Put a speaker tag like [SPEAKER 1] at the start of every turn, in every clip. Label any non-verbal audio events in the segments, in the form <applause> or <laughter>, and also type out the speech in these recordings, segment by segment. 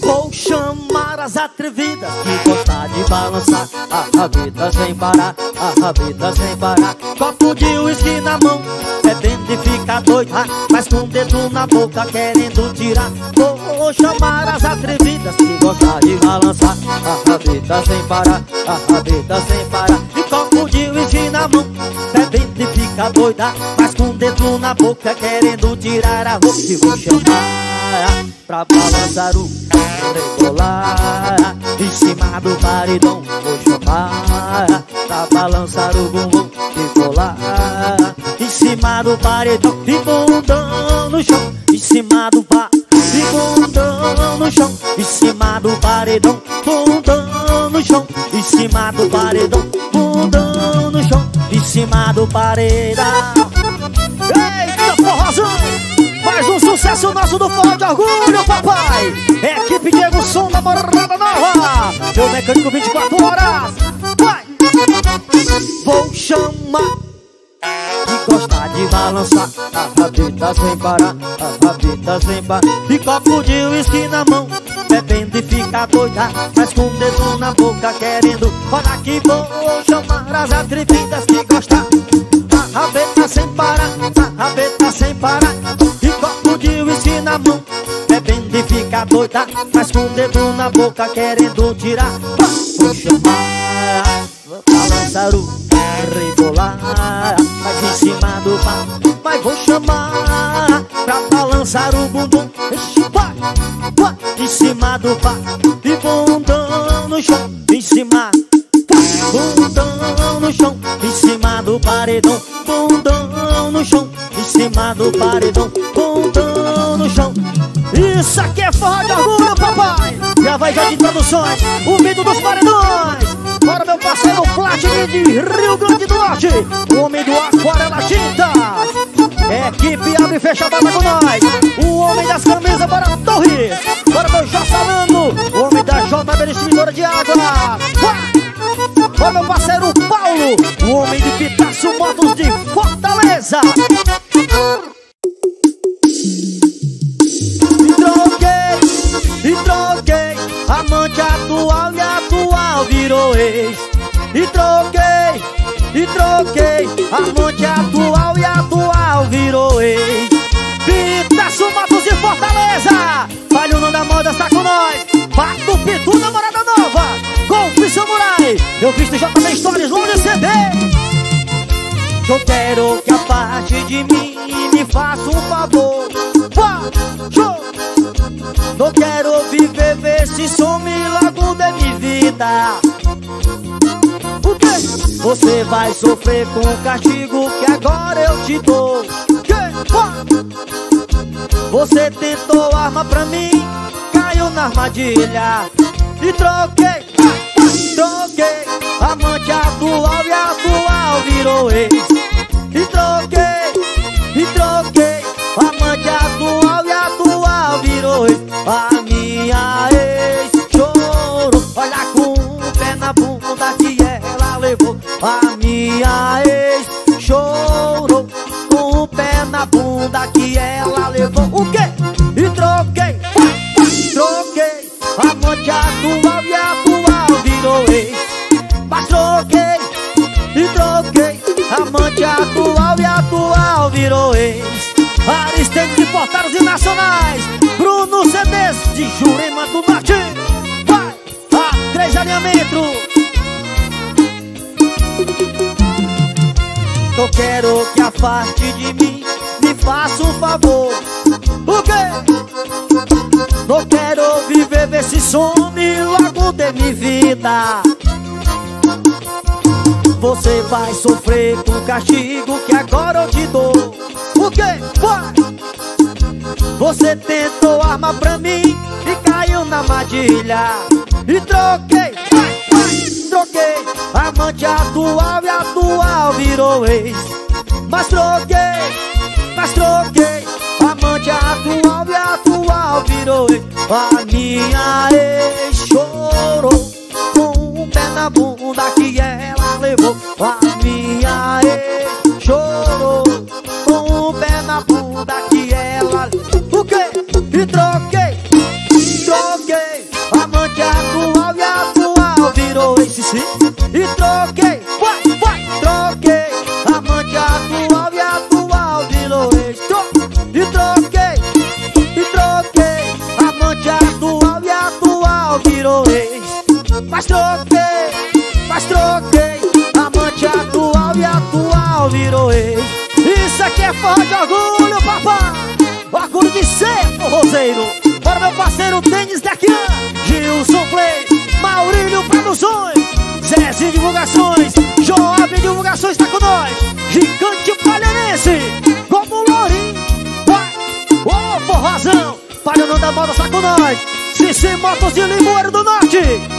[SPEAKER 1] Vou chamar as atrevidas que gostam de balançar. A rabeta sem parar, a rabeta sem parar. Copo de uísque na mão, bebendo e fica doido. Mas com o dedo na boca querendo tirar. Vou chamar as atrevidas que gostam de balançar. A rabeta sem parar, a rabeta sem parar. E copo de uísque na mão, bebendo e fica doida Mas com o dedo na boca querendo tirar. A roupa E vou chamar pra balançar o rebolar Em cima do paredão vou chamar. Pra balançar o bumbum e rolar Em cima do paredão e bundão no chão. Em cima do pa e bundão no chão. Em cima do paredão, bundão no chão. Em cima do paredão, bundão no chão. Em cima do paredão. Eita! Mais um sucesso nosso do Forró de Orgulho, papai! Equipe Diego Som da Morada Nova! Seu mecânico 24 horas! Vai! Vou chamar que gosta de balançar A rabeta sem parar, a rabeta sem parar E copo de uísque na mão Bebendo e fica doida Mas com o dedo na boca querendo Olha que vou chamar as atrevidas que gostam doida Mas com o dedo na boca querendo tirar. Vou chamar Vou balançar o rebolar Mas em cima do bar Mas vou chamar Pra balançar o bumbum. Em cima do bar E bundão no chão Em cima. Bundão no chão Em cima do paredão. Bundão no chão Em cima do paredão Isso aqui é forró de orgulho, papai. Já vai já de traduções O mito dos paredões. Bora meu parceiro Platini de Rio Grande do Norte. O homem do Aquarela Tintas Equipe abre e fecha a banda com nós. O homem das camisas para Torres Bora meu Jassalando O homem da JB Distribuidora de Água! Bora meu parceiro Paulo. O homem de Pitaço Motos de Fortaleza E troquei, e troquei. Amante atual e atual virou ex Pitaço Motos de Fortaleza. Falho não da moda, está com nós. Pato Pitu, namorada nova. Golpe Samurai Eu fiz JB Stories, vamos CD Eu quero que a parte de mim me faça um favor. Vá, Não quero viver, ver se some logo de minha vida Quê? Você vai sofrer com o castigo que agora eu te dou! Você tentou arma pra mim, caiu na armadilha E troquei atual e atual virou ex Mas troquei, e troquei Amante atual e atual virou ex Aristente de Portados e Nacionais Bruno CDs de Jurema do Norte. Vai, a três alinhamentos. Eu quero que afaste de mim Me faça um favor. O quê? Não quero viver, ver se some logo de minha vida. Você vai sofrer com o castigo que agora eu te dou. O quê? Vai! Você tentou arma pra mim e caiu na armadilha. E troquei, vai, vai, troquei. Amante atual e atual virou ex Mas troquei, mas troquei. Amante atual e atual virou ex a minha ex chorou com um pé na bunda que ela levou. A minha ex chorou com um pé na bunda que ela levou. O quê? E troquei, troquei. Amante atual e atual virou esse sim. E troquei. Troquei, mas troquei. Amante atual e atual virou ex. Isso aqui é forró de orgulho, papai Orgulho de ser forrozeiro Para meu parceiro Denis Dequian Gilson Play Maurílio Produções Zezinho Divulgações Joab Divulgações tá com nós. Gigante Palheirense Como Lourinho. Vai, ô oh, forrozão Palheirense da moda tá com nós. Cici Motos de Limoeiro do Norte.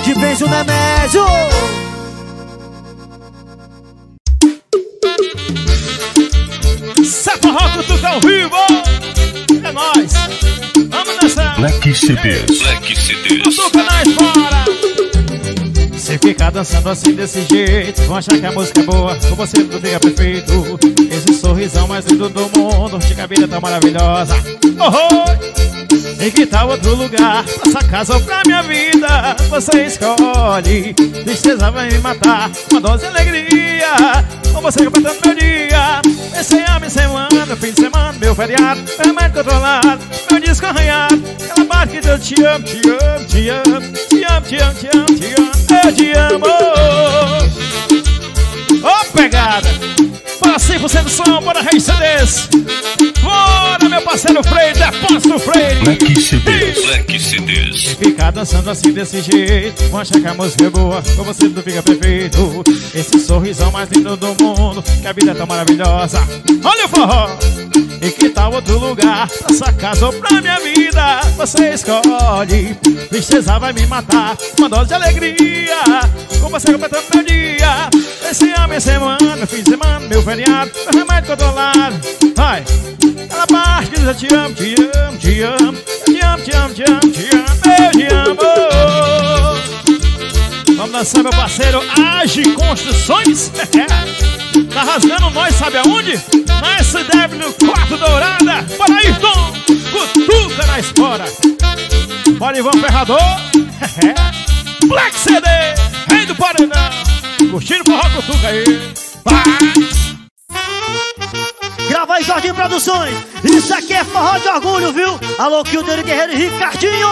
[SPEAKER 1] De Benzo Nemésio
[SPEAKER 2] Sepa Rock, tu ao vivo! É nóis! Vamos dançar!
[SPEAKER 3] Black CDs Black CDs
[SPEAKER 2] Tuca na fora! Se ficar dançando assim desse jeito Vão achar que a música é boa Com você tudo fica perfeito Esse sorrisão mais lindo do mundo De que a vida tá maravilhosa oh, oh. Em que tal outro lugar. Pra casa ou pra minha vida. Você escolhe. Tristeza vai me matar. Uma dose de alegria. Com você completando meu dia. Esse ano, semana, meu fim de semana Meu feriado, meu mais controlado. Meu disco arranhado. Aquela parte que eu te amo, te amo, te amo Te amo, te amo, te amo, te amo Eu te amo. Ô oh, pegada Para 100% do som, bora CDs Bora meu parceiro Freire, depósito Freire
[SPEAKER 3] Black CDs Black CDs
[SPEAKER 2] Ficar dançando assim desse jeito Vão achar que a música é boa Com você tudo fica perfeito. Esse sorrisão mais lindo do mundo Que a vida é tão maravilhosa. Olha o forró E que tal outro lugar? Pra sua casa ou pra minha vida Você escolhe. Tristeza vai me matar Uma dose de alegria. Com você completando meu dia. Esse ano, semana, meu fim de semana Meu feriado, meu remédio controlado. Vai Aquela parte diz eu te amo, te amo, te amo Te amo, te amo, te amo, te amo Eu te amo Vamos dançar, meu parceiro. Age Construções. <laughs> Tá rasgando nós, sabe aonde? Na SW 4 Dourada. Bora aí, Tom. Cutuca na espora. Bora, Ivan Ferrador. <laughs> Black CD Rei do Paredão. Curtindo forró cutuca aí. Vai!
[SPEAKER 1] Produções. Isso aqui é forró de orgulho, viu? Alô, Kildeiro Guerreiro e Ricardinho.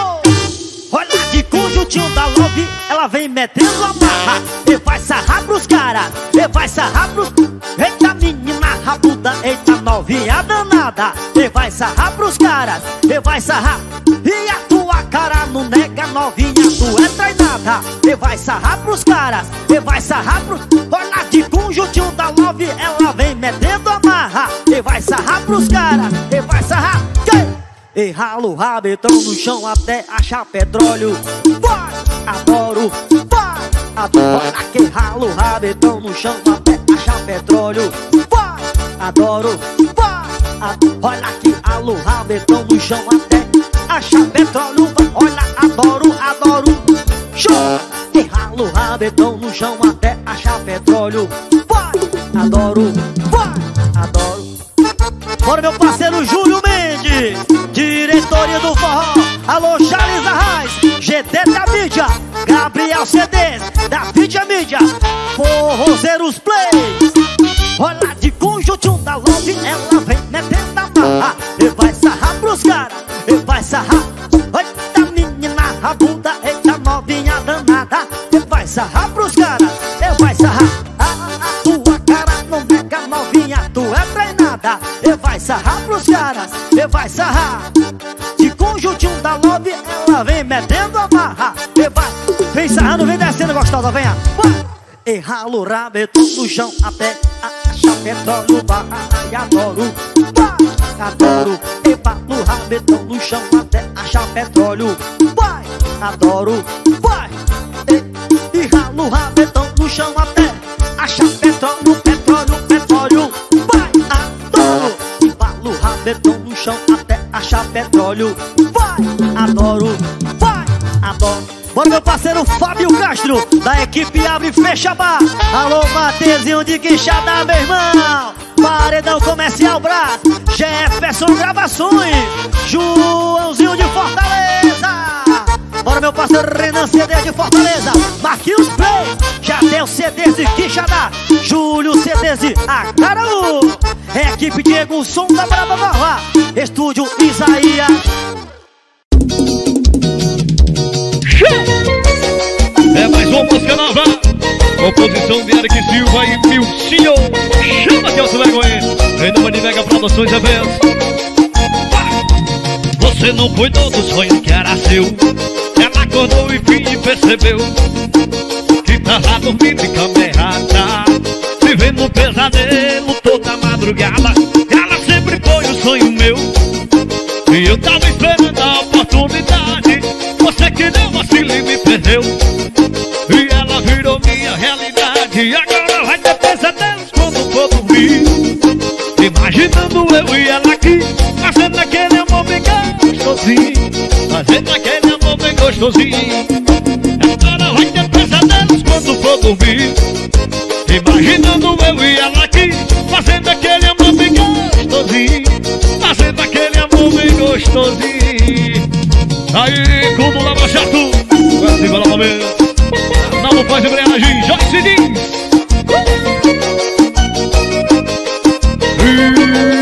[SPEAKER 1] Olha de conjuntinho da Love, ela vem metendo a barra. E vai sarrar pros caras, e vai sarrar pros. Eita menina rabuda, eita novinha danada. E vai sarrar pros caras, e vai sarrar. E a tua cara não nega, novinha, tu é treinada. E vai sarrar pros caras, e vai sarrar pros. Olha de E rala o rabetão no chão até achar petróleo. Vai, adoro, vai, adoro. Que rala o rabetão no chão até achar petróleo? Vai, adoro, vai, adoro. Olha que rala o rabetão no chão até achar petróleo. Olha, adoro, adoro. Show! E rala o rabetão no chão até achar petróleo. Vai, adoro, vai, adoro. Bora meu parceiro Júlio Diretoria do Forró. Alô Charles Arraes GT da mídia. Gabriel CDs Da Vídea Mídia. Forrozeiros Play. Olha de conjuntinho da Love Ela vem metendo a barra. E vai sarrar pros caras E vai sarrar. Eita menina rabuda Eita novinha danada. E vai sarrar pros caras E vai sarrar. A, a tua cara não nega novinha Tu é treinada. E vai sarrar pros caras E vai sarrar conjuntinho da Love Ela vem metendo a barra. E vai Vem sarrando, vem descendo gostosa, venha. E rala o rabetão no chão Até achar petróleo Vai, adoro. Vai, adoro E rala o rabetão no chão Até achar petróleo. Vai, adoro Vai. E, rala o rabetão no chão Até achar petróleo, petróleo, petróleo. Vai, adoro E rala o rabetão no chão Até achar petróleo adoro Vai, adoro Bora meu parceiro Fábio Castro Da equipe Abre e Fecha Bar. Alô Matezinho de Quixada, meu irmão. Paredão Comercial Brás. Jefferson Gravações. Joãozinho de Fortaleza. Bora meu parceiro Renan CD de Fortaleza. Marquinhos Play. Já o CDs de Quixadá Júlio CDs de Acaraú Equipe Diego Som da Brava Nova Estúdio Isaías
[SPEAKER 2] É mais uma música nova.
[SPEAKER 4] Composição de Eric Silva e Milcinho Chama Celso Vergonha. Em nome de Mega Produções Eventos. Você não cuidou do sonho que era seu. Ela acordou e fim percebeu Que tava dormindo em cama errada. Vivendo um pesadelo toda madrugada. Ela sempre foi o sonho meu. E eu tava esperando oportunidade. Você que deu vacilo e me perdeu. E ela virou minha realidade. Agora vai ter pesadelos quando for dormir Imaginando eu e ela aqui Fazendo aquele amor bem gostosinho. Fazendo aquele amor bem gostosinho. Agora vai ter pesadelos quando for dormir Imaginando eu e ela aqui Fazendo aquele amor bem gostosinho. Fazendo aquele amor bem gostosinho Aí, como lava chato. Vai cima novamente Não faz embreagem, Joyce Diz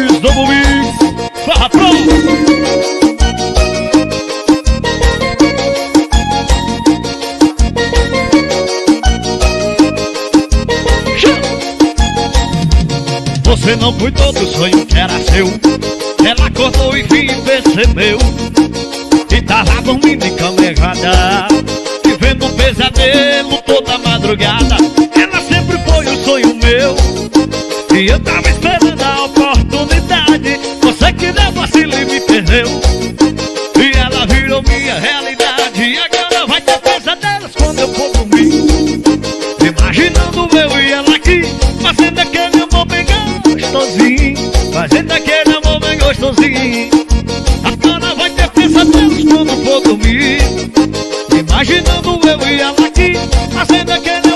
[SPEAKER 4] Isso, novo mix Farra Pro. Você não cuidou do sonho que era seu. Ela acordou e fim percebeu Dormindo em cama errada Vivendo um pesadelo toda madrugada. Ela sempre foi o sonho meu E eu tava esperando a oportunidade. Você que deu vacilo e me perdeu E ela virou minha realidade. E agora vai ter pesadelos quando eu for dormir. Imaginando eu e ela aqui Fazendo aquele amor bem gostosinho Fazendo aquele amor bem gostosinho quando for dormir. Imaginando eu e ela aqui Fazendo aquele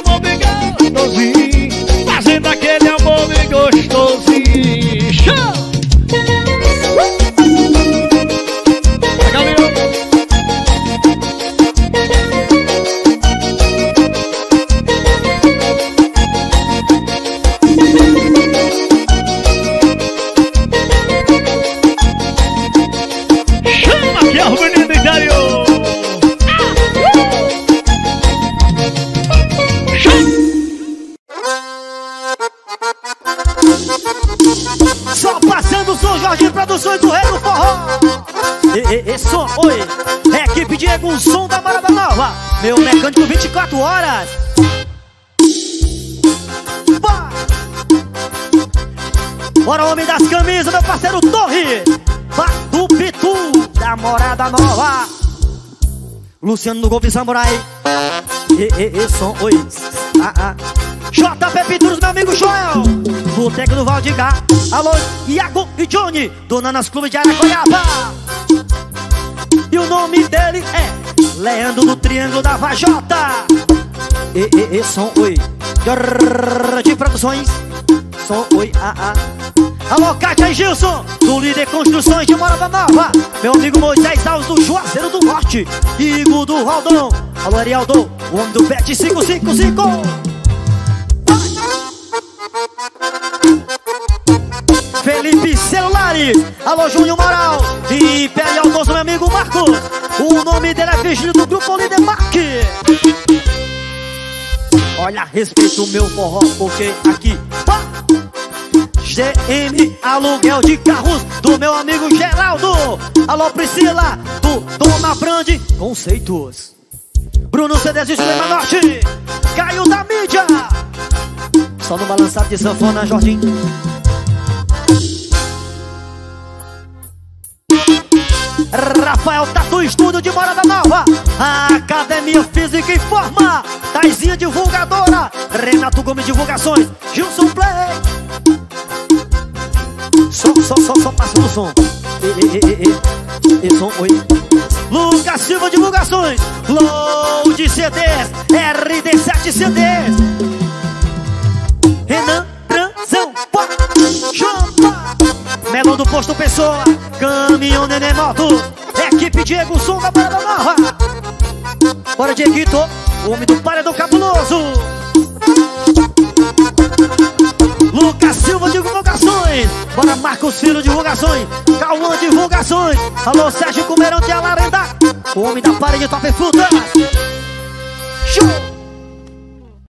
[SPEAKER 1] passando o São Jorge Produções do Rei do Forró. E, e, e som, oi. Equipe Diego, um som da Morada Nova. Meu mecânico 24 horas. Bora, homem das camisas, meu parceiro Torre. Batu Pitu, da Morada Nova. Luciano do Golpe Samurai. E, e, e, som, oi. Ah, ah. JP meu amigo Joel. Boteco do Valdigar. Alô, Iago e Johnny. Do Nanas Clube de Aracoiaba. E o nome dele é Leandro do Triângulo da Vajota. E, e, e, som, oi. De produções. Som, oi, ah, ah. Alô, Kátia e Gilson, do Líder Construções de Morada Nova. Meu amigo Moisés Alves do Juazeiro do Norte. Igor do Raldão. Alô, Arialdo, o homem do PET 555. Alô Júnior Moral e Pele Aldoso, meu amigo Marcos. O nome dele é Virgílio do Grupo Líder Mark. Olha, respeito o meu forró, porque aqui. GM Aluguel de Carros, do meu amigo Geraldo. Alô Priscila, do Dona Brand Conceitos. Bruno CDs de Norte, Caio da Mídia. Só no balançado de sanfona, Jorginho. Rafael Tatu Estúdio de Morada Nova. Academia Física e Forma. Taizinha Divulgadora. Renato Gomes Divulgações. Gilson Play. Som, som, som, som, passando o som. E, e, e, e, e, som, oi. Lucas Silva Divulgações. Load CDs RD7 CDs Nenê Moto, Equipe Diego Som da Parada Nova. Bora, Dieguito, homem do Paredão Cabuloso. Lucas Silva Divulgações, bora Marcos Filho Divulgações, Cauã Divulgações, alô Sérgio Comeirão de Alarenda, o homem da parede Top Frutas. Show!